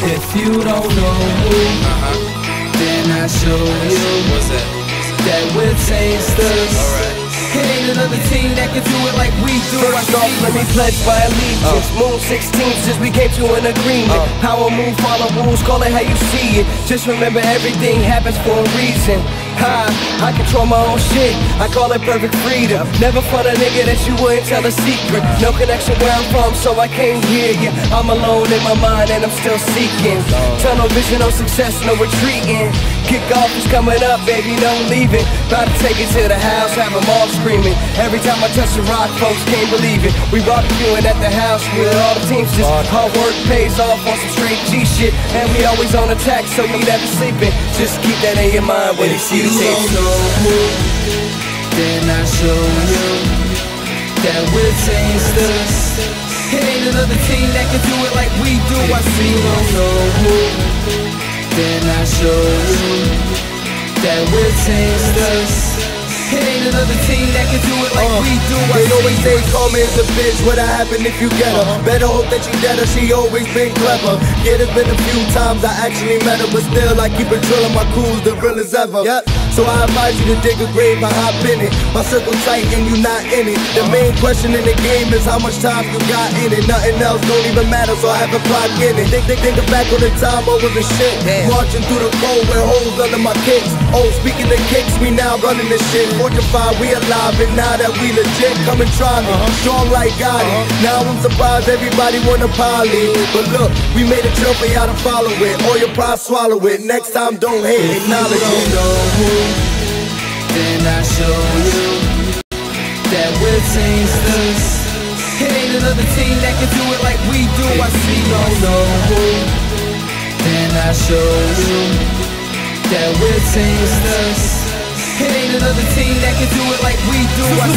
If you don't know who, then I show you What's that? that we're Teamsters. Alright. It ain't another team that can do it like we do. First off, let me pledge my allegiance. Uh. Moon 16 since we came to an agreement. Uh. Power move, follow rules, call it how you see it. Just remember everything happens for a reason. Ha, I control my own shit. I call it perfect freedom. Never fought a nigga that you wouldn't tell a secret. No connection where I'm from, so I can't hear you. I'm alone in my mind and I'm still seeking. Tunnel vision, no success, no retreating. Kick off is coming up, baby, no leaving. About to take it to the house, have them all screaming. Every time I touch the rock, folks can't believe it. We barbecuing at the house with all the teams just hard work pays off on some straight G shit. And we always on attack, so we never sleeping. Just keep that in your mind when you see you the don't tapes. know who, then I show you that we're Teamsters. It ain't another team that can do it like we do. I see you don't know who, then I show you that we're Teamsters. It ain't another team that can do it like uh, we do. I They always say karma is a bitch, what'll happen if you get her? Uh-huh. Better hope that you dead her, she always been clever Yeah, there's been a few times I actually met her But still I keep it drilling, my crew's the real as ever Yep. So I advise you to dig a grave and hop in it. My circle tight and you not in it. The main question in the game is how much time you got in it. Nothing else don't even matter, so I have a clock in it. Think, think, think back on the time over the shit. Marching through the cold with holes under my kicks. Oh, speaking of kicks, we now running this shit. Fortified, we alive, and now that we legit Come and try me, uh-huh. strong like Gotti uh-huh. Now I'm surprised everybody wanna poly But look, we made a jump for y'all to follow it. All your pride swallow it. Next time don't hate, acknowledge don't know who, then I show you that we're Teamsters. It ain't another team that can do it like we do. I see you don't then I show you that we're Teamsters. It ain't another team that can do it like we do. I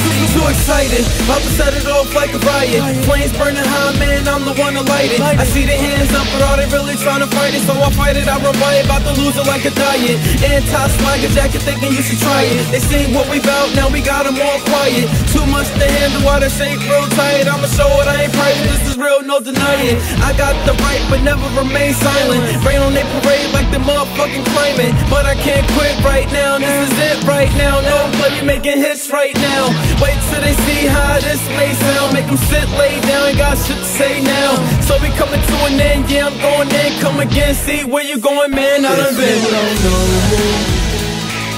excited, about to set it off like a riot. Flames burning high, man, I'm the one to light it. I see the hands up, but all they really trying to fight it. So I fight it, I run by it, about to lose it like a diet. Anti-swagger jacket, thinking you should try it. They seen what we bout, now we got them all quiet. Too much to handle, why shape real tight. I'ma show it, I ain't private, this is real, no denying. I got the right, but never remain silent. Rain on they parade like the motherfucking climate. But I can't quit right now, this is it right now. No we making hits right now. Wait till they see how this may sound. Make them sit, lay down, ain't got shit to say now. So we coming to an end, yeah, I'm going in. Come again, see where you going, man. I done If been. you don't know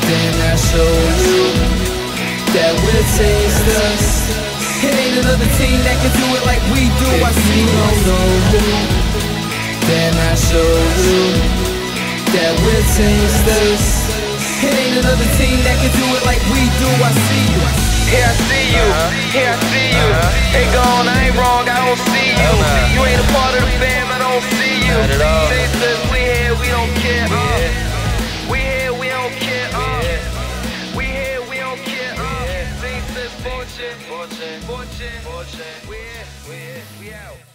then I show you that we're Teamsters. It ain't another team that can do it like we do. I see you don't know then I show you that we're Teamsters. It ain't another team that can do it like we do. I see you. Here I see you, here I see you. Hey, gone, I ain't wrong, I don't see you. You ain't a part of the fam, I don't see you. Not at. Sisters, we here, we don't care. Uh. We here, we don't care. Uh. We here, we don't care. Uh. Sisters, fortune, fortune, fortune, fortune. We here, we here, we out.